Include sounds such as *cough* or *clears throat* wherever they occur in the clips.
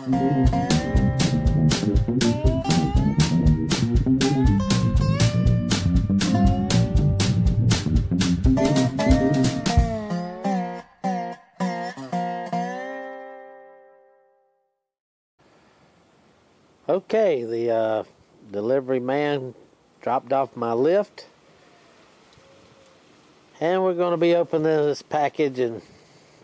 Okay, the uh, delivery man dropped off my lift. And we're going to be opening this package and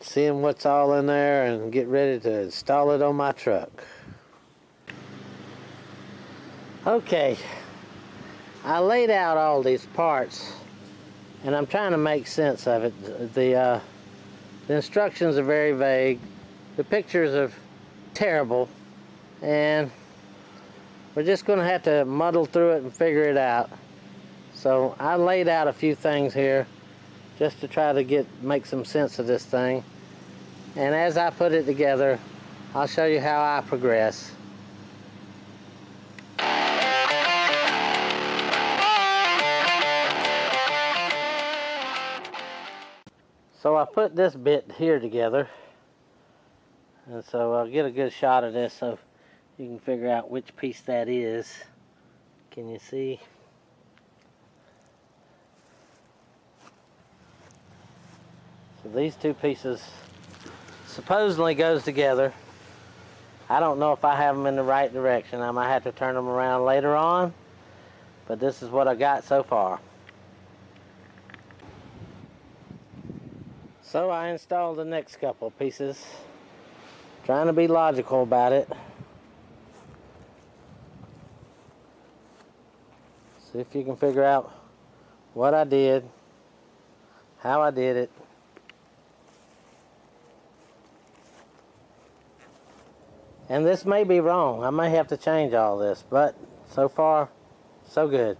seeing what's all in there and get ready to install it on my truck. Okay, I laid out all these parts and I'm trying to make sense of it. The, uh, the instructions are very vague. The pictures are terrible and we're just going to have to muddle through it and figure it out. So I laid out a few things here just to try to get make some sense of this thing. And as I put it together, I'll show you how I progress. So I put this bit here together. And so I'll get a good shot of this so you can figure out which piece that is. Can you see? So these two pieces supposedly goes together. I don't know if I have them in the right direction. I might have to turn them around later on. But this is what I got so far. So I installed the next couple pieces. Trying to be logical about it. See if you can figure out what I did, how I did it. And this may be wrong. I may have to change all this, but so far, so good.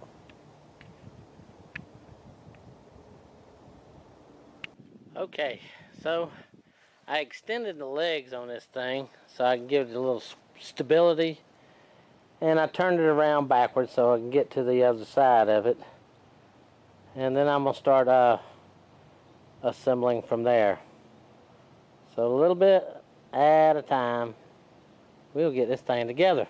Okay, so I extended the legs on this thing so I can give it a little stability. And I turned it around backwards so I can get to the other side of it. And then I'm going to start uh, assembling from there. So a little bit at a time we'll get this thing together.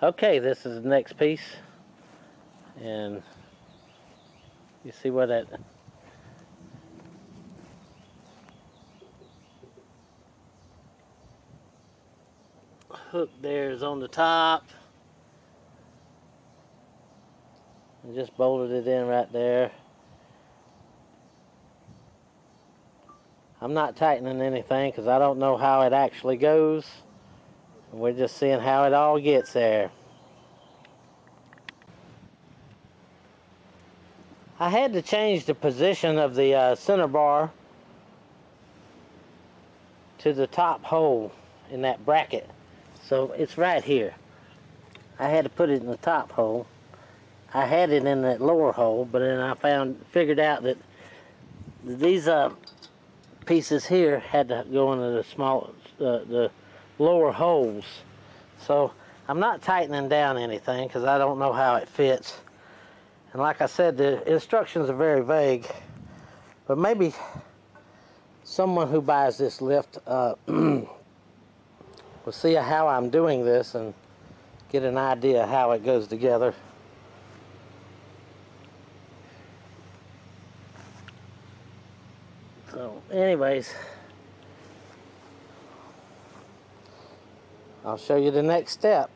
Okay, this is the next piece. And you see where that hook there is on the top. And just bolted it in right there. I'm not tightening anything because I don't know how it actually goes. We're just seeing how it all gets there. I had to change the position of the uh, center bar to the top hole in that bracket. So it's right here. I had to put it in the top hole. I had it in that lower hole, but then I found, figured out that these uh, pieces here had to go into the small, uh, the lower holes. So I'm not tightening down anything because I don't know how it fits. And like I said, the instructions are very vague. But maybe someone who buys this lift uh, *clears throat* will see how I'm doing this and get an idea how it goes together. So anyways, I'll show you the next step.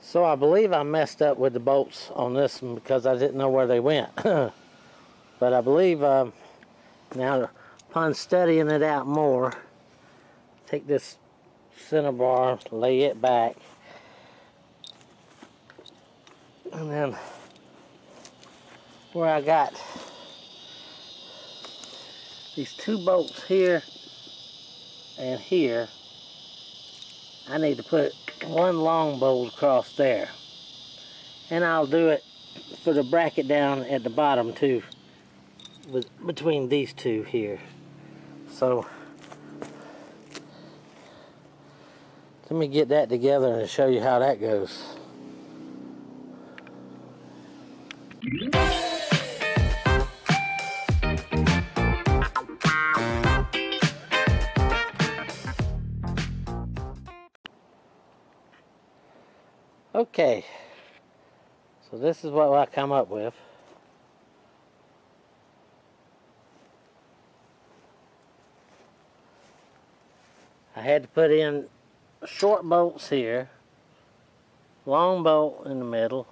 So I believe I messed up with the bolts on this one because I didn't know where they went. *laughs* but I believe um, now upon studying it out more, take this center bar, lay it back, and then where I got these two bolts here and here, I need to put one long bolt across there. And I'll do it for the bracket down at the bottom too, with, between these two here. So, let me get that together and show you how that goes. Okay, so this is what I come up with. I had to put in short bolts here, long bolt in the middle,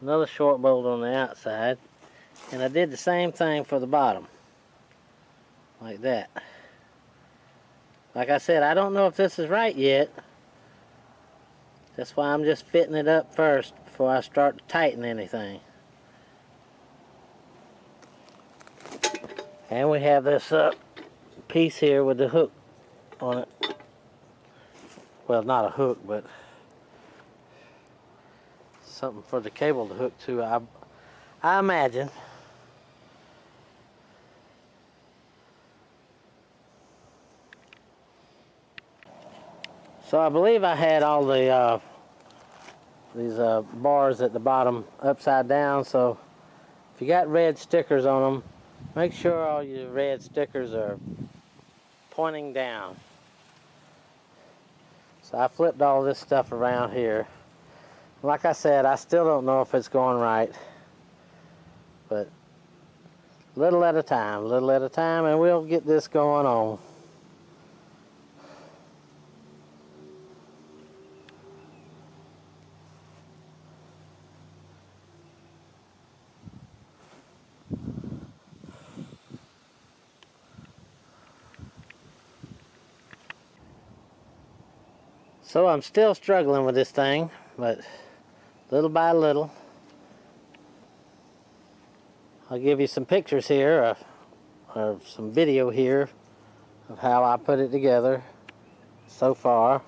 another short bolt on the outside, and I did the same thing for the bottom, like that. Like I said, I don't know if this is right yet. That's why I'm just fitting it up first before I start to tighten anything. And we have this uh, piece here with the hook on it. Well, not a hook, but something for the cable to hook to, I, I imagine. So I believe I had all the uh, these uh, bars at the bottom upside down. So if you got red stickers on them, make sure all your red stickers are pointing down. So I flipped all this stuff around here. Like I said, I still don't know if it's going right. But little at a time, little at a time, and we'll get this going on. So I'm still struggling with this thing, but little by little. I'll give you some pictures here, of, or some video here, of how I put it together so far.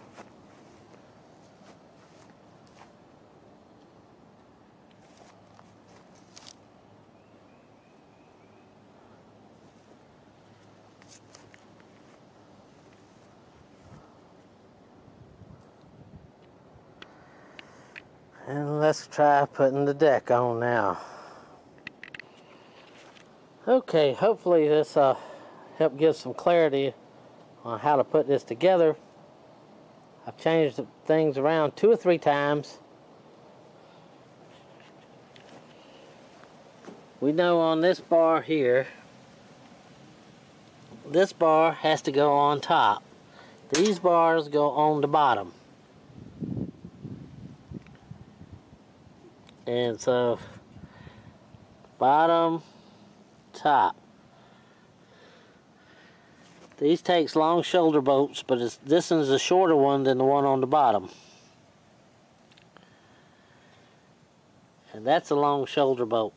And let's try putting the deck on now. Okay, hopefully this uh, help give some clarity on how to put this together. I've changed things around two or three times. We know on this bar here, this bar has to go on top. These bars go on the bottom. And so bottom top. These takes long shoulder bolts but this one's a shorter one than the one on the bottom. And that's a long shoulder bolt.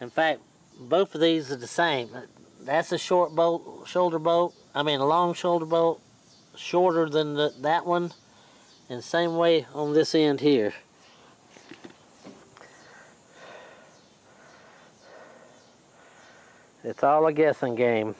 In fact both of these are the same. That's a short bolt shoulder bolt I mean a long shoulder bolt shorter than the, that one and same way on this end here. It's all a guessing game.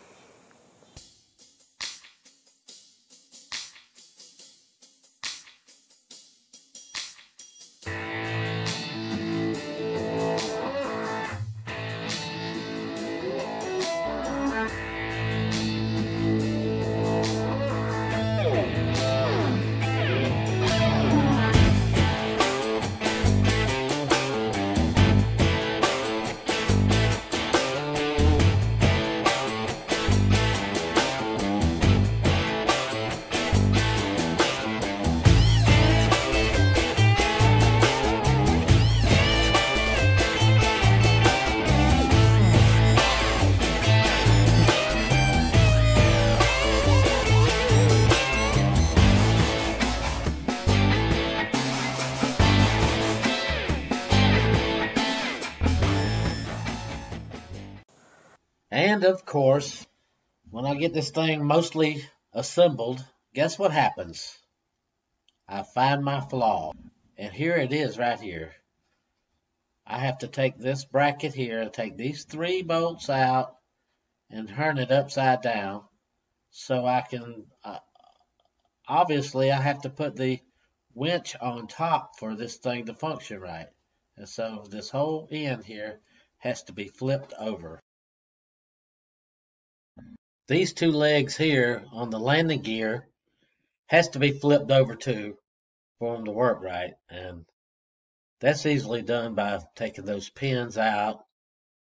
And of course, when I get this thing mostly assembled, guess what happens? I find my flaw. And here it is right here. I have to take this bracket here, take these three bolts out and turn it upside down so I can, uh, obviously I have to put the winch on top for this thing to function right. And so this whole end here has to be flipped over. These two legs here on the landing gear has to be flipped over too for them to work right. And that's easily done by taking those pins out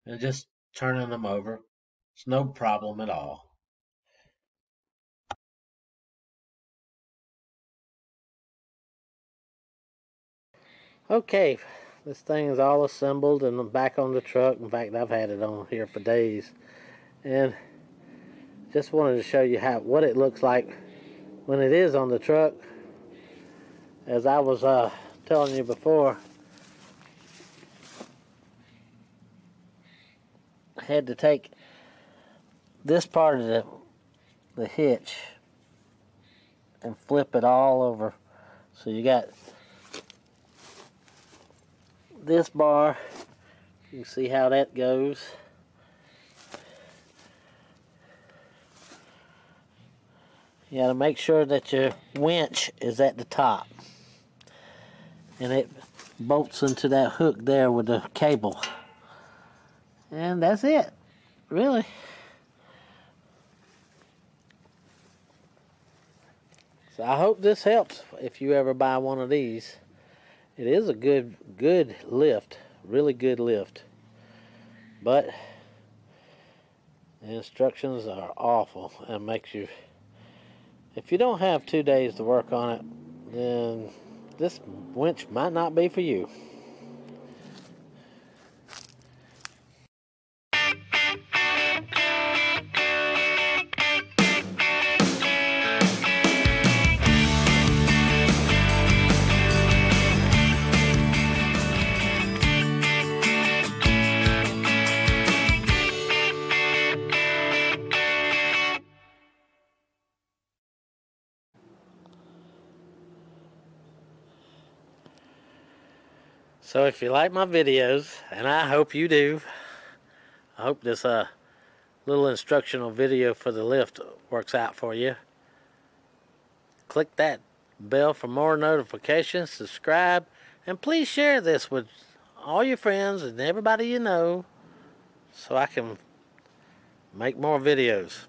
and just turning them over. It's no problem at all. Okay, this thing is all assembled and back on the truck. In fact, I've had it on here for days. And just wanted to show you how what it looks like when it is on the truck. As I was uh, telling you before, I had to take this part of the, the hitch and flip it all over. So you got this bar, you can see how that goes. You got to make sure that your winch is at the top. And it bolts into that hook there with the cable. And that's it, really. So I hope this helps if you ever buy one of these. It is a good, good lift, really good lift. But the instructions are awful and makes you, if you don't have two days to work on it, then this winch might not be for you. So if you like my videos, and I hope you do, I hope this uh, little instructional video for the lift works out for you. Click that bell for more notifications, subscribe, and please share this with all your friends and everybody you know so I can make more videos.